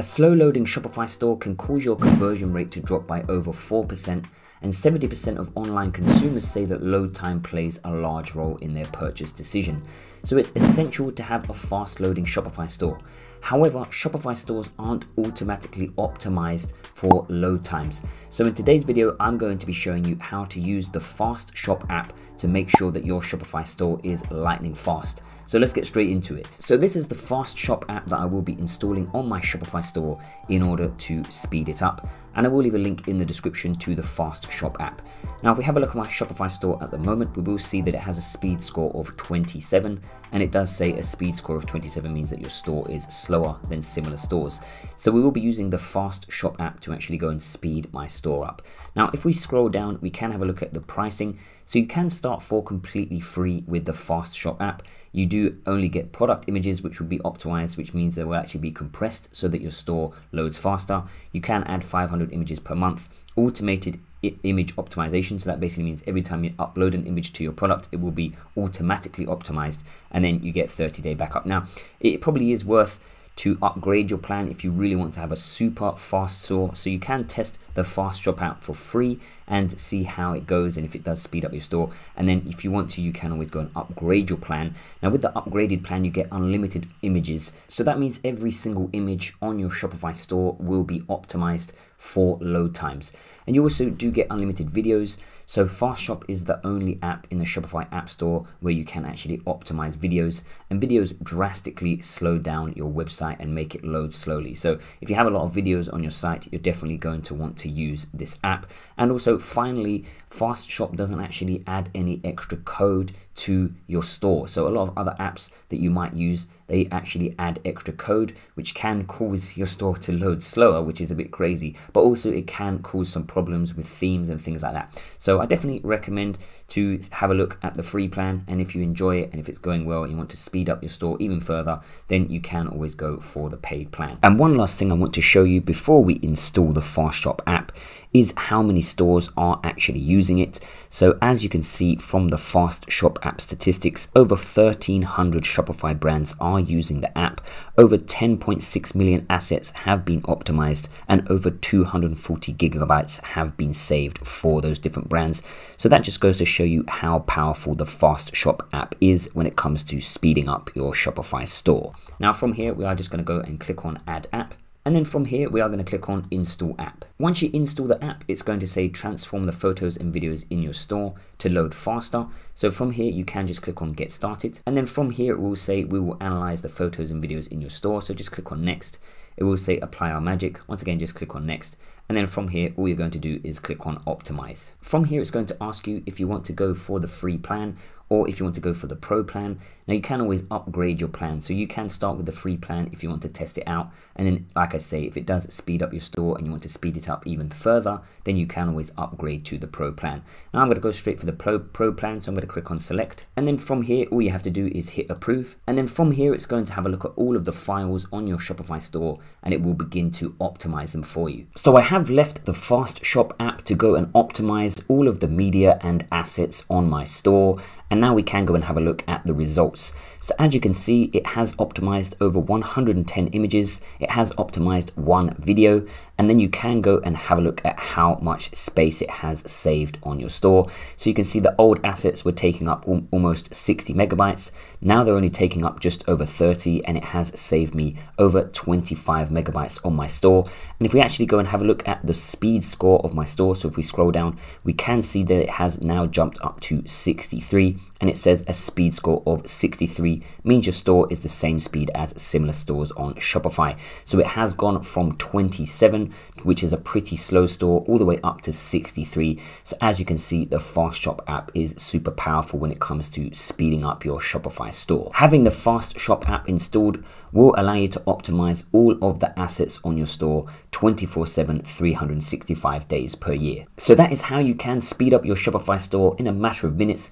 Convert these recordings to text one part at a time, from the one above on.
A slow loading Shopify store can cause your conversion rate to drop by over 4%, and 70% of online consumers say that load time plays a large role in their purchase decision. So it's essential to have a fast loading Shopify store. However, Shopify stores aren't automatically optimized for load times. So in today's video, I'm going to be showing you how to use the FastShop app to make sure that your Shopify store is lightning fast. So let's get straight into it. So this is the FastShop app that I will be installing on my Shopify store in order to speed it up. And I will leave a link in the description to the FastShop app. Now, if we have a look at my Shopify store at the moment, we will see that it has a speed score of 27, and it does say a speed score of 27 means that your store is slower than similar stores. So we will be using the FastShop app to actually go and speed my store up. Now, if we scroll down, we can have a look at the pricing. So you can start for completely free with the FastShop app. You do only get product images which will be optimized, which means they will actually be compressed so that your store loads faster. You can add 500 images per month, automated image optimization. So that basically means every time you upload an image to your product, it will be automatically optimized and then you get 30 day backup. Now, it probably is worth to upgrade your plan if you really want to have a super fast store. So you can test the FastShop out for free and see how it goes and if it does speed up your store. And then if you want to, you can always go and upgrade your plan. Now with the upgraded plan, you get unlimited images. So that means every single image on your Shopify store will be optimized for load times. And you also do get unlimited videos. So FastShop is the only app in the Shopify App Store where you can actually optimize videos and videos drastically slow down your website and make it load slowly. So if you have a lot of videos on your site, you're definitely going to want to use this app. And also finally, FastShop doesn't actually add any extra code to your store. So a lot of other apps that you might use, they actually add extra code, which can cause your store to load slower, which is a bit crazy, but also it can cause some problems with themes and things like that. So I definitely recommend to have a look at the free plan. And if you enjoy it and if it's going well and you want to speed up your store even further, then you can always go for the paid plan. And one last thing I want to show you before we install the FastShop app is how many stores are actually using it. So as you can see from the FastShop app statistics, over 1300 Shopify brands are using the app, over 10.6 million assets have been optimized, and over 240 gigabytes have been saved for those different brands. So that just goes to show you how powerful the FastShop app is when it comes to speeding up your Shopify store. Now from here, we are just going to go and click on Add App. And then from here, we are going to click on Install App. Once you install the app, it's going to say transform the photos and videos in your store to load faster. So from here, you can just click on Get Started. And then from here, it will say we will analyze the photos and videos in your store. So just click on Next. It will say Apply Our Magic. Once again, just click on Next. And then from here, all you're going to do is click on Optimize. From here, it's going to ask you if you want to go for the free plan or if you want to go for the pro plan. Now you can always upgrade your plan. So you can start with the free plan if you want to test it out. And then like I say, if it does speed up your store and you want to speed it up even further, then you can always upgrade to the pro plan. Now I'm going to go straight for the pro, pro plan. So I'm going to click on select. And then from here, all you have to do is hit approve. And then from here, it's going to have a look at all of the files on your Shopify store and it will begin to optimize them for you. So I have left the FastShop app to go and optimize all of the media and assets on my store. And now we can go and have a look at the results. So as you can see, it has optimized over 110 images. It has optimized one video and then you can go and have a look at how much space it has saved on your store. So you can see the old assets were taking up al almost 60 megabytes. Now they're only taking up just over 30 and it has saved me over 25 megabytes on my store. And if we actually go and have a look at the speed score of my store, so if we scroll down, we can see that it has now jumped up to 63 and it says a speed score of 63 means your store is the same speed as similar stores on Shopify. So it has gone from 27 which is a pretty slow store, all the way up to 63. So as you can see, the FastShop app is super powerful when it comes to speeding up your Shopify store. Having the FastShop app installed will allow you to optimize all of the assets on your store 24 7, 365 days per year. So that is how you can speed up your Shopify store in a matter of minutes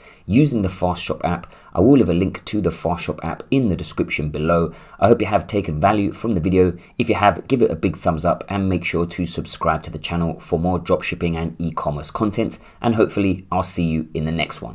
using the FastShop app. I will leave a link to the FastShop app in the description below. I hope you have taken value from the video. If you have, give it a big thumbs up and make sure to subscribe to the channel for more dropshipping and e-commerce content. And hopefully I'll see you in the next one.